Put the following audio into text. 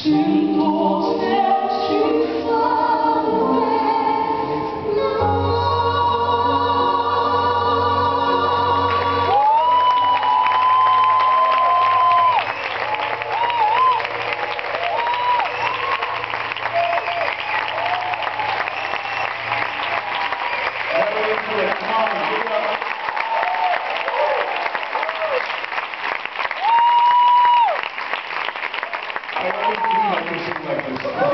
Come on, I always